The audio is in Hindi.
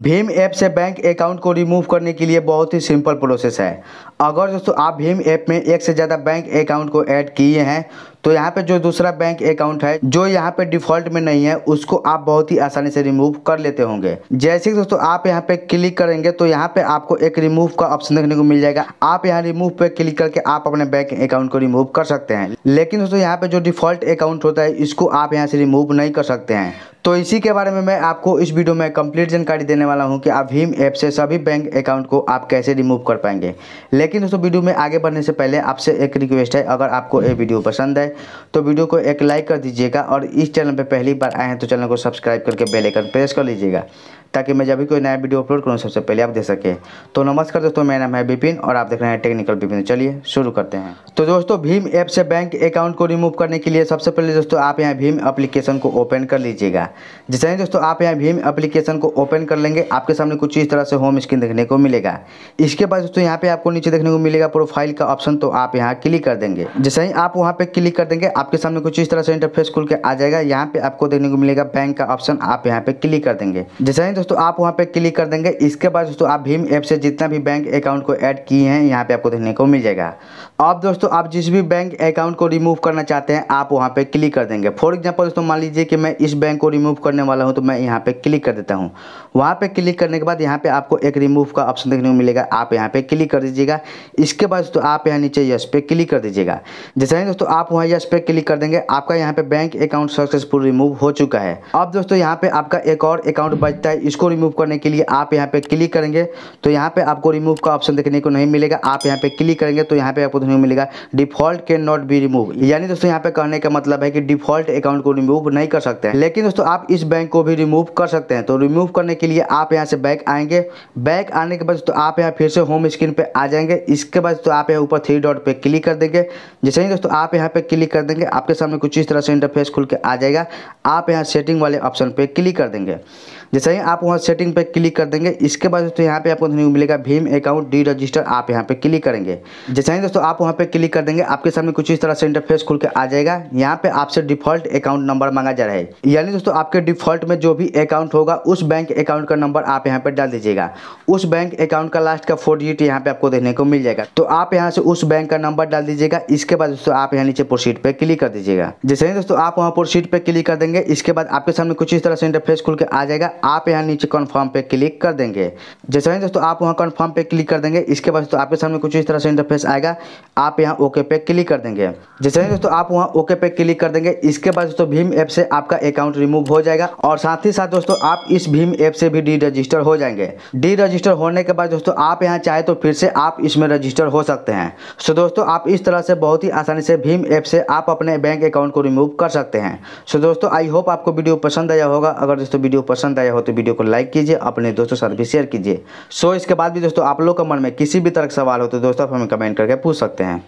भीम ऐप से बैंक अकाउंट को रिमूव करने के लिए बहुत ही सिंपल प्रोसेस है। अगर दोस्तों, आप भीम ऐप में एक से ज़्यादा बैंक अकाउंट को ऐड किए हैं तो यहाँ पे जो दूसरा बैंक अकाउंट है, जो यहाँ पे डिफ़ॉल्ट में नहीं है, उसको आप बहुत ही आसानी से रिमूव कर लेते होंगे। जैसे कि दोस्तों, आप यहाँ पे क्लिक करेंगे तो यहाँ पे आपको एक रिमूव का ऑप्शन देखने को मिल जाएगा। आप यहाँ रिमूव पे क्लिक करके आप अपने बैंक अकाउंट को रिमूव कर सकते हैं। लेकिन दोस्तों, यहाँ पे जो डिफ़ॉल्ट अकाउंट होता है, इसको आप यहाँ से रिमूव नहीं कर सकते हैं। तो इसी के बारे में मैं आपको इस वीडियो में कंप्लीट जानकारी देने वाला हूँ कि आप भीम ऐप से सभी बैंक अकाउंट को आप कैसे रिमूव कर पाएँगे। लेकिन दोस्तों वीडियो में आगे बढ़ने से पहले आपसे एक रिक्वेस्ट है, अगर आपको ये वीडियो पसंद है तो वीडियो को एक लाइक कर दीजिएगा और इस चैनल पर पहली बार आए हैं तो चैनल को सब्सक्राइब करके बेलाइकन प्रेस कर लीजिएगा। ताकि मैं जब भी कोई नया वीडियो अपलोड करूँ, सबसे पहले आप देख सके। तो नमस्कार दोस्तों, मेरा नाम है विपिन और आप देख रहे हैं टेक्निकल विपिन चलिए शुरू करते हैं। तो दोस्तों, भीम ऐप से बैंक अकाउंट को रिमूव करने के लिए सबसे पहले दोस्तों, आप यहाँ भीम एप्लीकेशन को ओपन कर लीजिएगा। जैसे ही दोस्तों, आप यहाँ भीम एप्लीकेशन को ओपन कर लेंगे, आपके सामने कुछ इस तरह से होम स्क्रीन देखने को मिलेगा। इसके बाद दोस्तों, यहाँ पे आपको नीचे देखने को मिलेगा प्रोफ़ाइल का ऑप्शन तो आप यहाँ क्लिक कर देंगे। जैसे ही आप वहाँ पे क्लिक कर देंगे, आपके सामने कुछ इस तरह से इंटरफेस खुल के आ जाएगा। यहाँ पे आपको देखने को मिलेगा बैंक का ऑप्शन आप यहाँ पे क्लिक कर देंगे। जैसे ही दोस्तों, आप वहाँ पे क्लिक कर देंगे। इसके बाद दोस्तों, आप भीम ऐप से जितना भी बैंक अकाउंट को ऐड किए हैं, यहाँ पे आपको देखने को मिल जाएगा। अब दोस्तों, आप जिस भी बैंक अकाउंट को रिमूव करना चाहते हैं, आप वहाँ पे क्लिक कर देंगे। फॉर एग्जांपल दोस्तों, मान लीजिए कि मैं इस बैंक को रिमूव करने वाला हूँ तो मैं यहाँ पे क्लिक कर देता हूँ। वहाँ पे क्लिक करने के बाद यहाँ पे आपको एक रिमूव का ऑप्शन देखने को मिलेगा। आप यहाँ पे क्लिक कर दीजिएगा। इसके बाद दोस्तों, आप यहाँ नीचे यस पे क्लिक कर दीजिएगा। जैसे ही दोस्तों, आप वहाँ यस पे क्लिक कर देंगे, आपका यहाँ पे बैंक अकाउंट सक्सेसफुल रिमूव हो चुका है। अब दोस्तों, यहाँ पे आपका एक और अकाउंट बचता है इसको रिमूव करने के लिए आप यहाँ पे क्लिक करेंगे तो यहाँ पे आपको रिमूव का ऑप्शन देखने को नहीं मिलेगा। आप यहाँ पे क्लिक करेंगे तो यहाँ पे आपको को मिलेगा default can not be remove यानी दोस्तों, यहाँ पे कहने का मतलब है कि डिफ़ॉल्ट अकाउंट को रिमूव नहीं कर सकते हैं। लेकिन दोस्तों, आप इस बैंक को भी रिमूव कर सकते हैं। तो रिमूव करने के लिए आप यहाँ से बैक आएँगे। बैक आने के बाद तो आप यहाँ फिर से होम स्क्रीन पे आ जाएँगे। इसके बाद तो आप यहाँ ऊपर थ्री डॉट पे क्लिक कर देंगे। जैसे ही दोस्तों, आप यहाँ पे क्लिक कर देंगे, आपके सामने कुछ इस तरह से इंटरफेस खुल के आ जाएगा। आप यहाँ सेटिंग वाले ऑप्शन पे क्लिक कर देंगे। जैसे ही आप वहाँ सेटिंग पे क्लिक कर देंगे। इसके बाद दोस्तों यहाँ पे आपको देखने को मिलेगा भीम अकाउंट डी रजिस्टर आप यहाँ पे क्लिक करेंगे। जैसे ही दोस्तों आप वहाँ पे क्लिक कर देंगे, आपके सामने कुछ इस तरह से इंटरफेस खुल के आ जाएगा। यहाँ पे आपसे डिफ़ॉल्ट अकाउंट नंबर मांगा जा रहा है। यानी दोस्तों आपके डिफ़ॉल्ट में जो भी अकाउंट होगा, उस बैंक अकाउंट का नंबर आप यहाँ पे डाल दीजिएगा। उस बैंक अकाउंट का लास्ट का फोर डिजिट यहाँ पे आपको देखने को मिल जाएगा। तो आप यहाँ से उस बैंक का नंबर डाल दीजिएगा। इसके बाद दोस्तों आप यहाँ नीचे प्रोसीड पे क्लिक कर दीजिएगा। जैसे ही दोस्तों आप वहाँ प्रोसीड पे क्लिक कर देंगे, इसके बाद आपके सामने कुछ इस तरह से इंटरफेस खुल के आ जाएगा। आप यहाँ नीचे कन्फर्म पे क्लिक कर देंगे। जैसे ही दोस्तों, आप वहाँ कन्फर्म पे क्लिक कर देंगे। इसके बाद दोस्तों, आपके सामने कुछ इस तरह से इंटरफेस आएगा। आप यहाँ ओके पे क्लिक कर देंगे। जैसे ही दोस्तों, आप वहाँ ओके पे क्लिक कर देंगे। इसके बाद दोस्तों, भीम ऐप से आपका अकाउंट रिमूव हो जाएगा। और साथ ही साथ दोस्तों, आप इस भीम ऐप से भी डी रजिस्टर हो जाएँगे। डी रजिस्टर होने के बाद दोस्तों, आप यहाँ चाहे तो फिर से आप इसमें रजिस्टर हो सकते हैं। सो दोस्तों, आप इस तरह से बहुत ही आसानी से भीम ऐप से आप अपने बैंक अकाउंट को रिमूव कर सकते हैं। सो दोस्तों आई होप आपको वीडियो पसंद आया होगा। अगर दोस्तों वीडियो पसंद आया हो तो वीडियो को लाइक कीजिए, अपने दोस्तों साथ भी शेयर कीजिए। सो इसके बाद भी दोस्तों, आप लोग का मन में किसी भी तरह का सवाल हो तो दोस्तों, आप हमें कमेंट करके पूछ सकते हैं।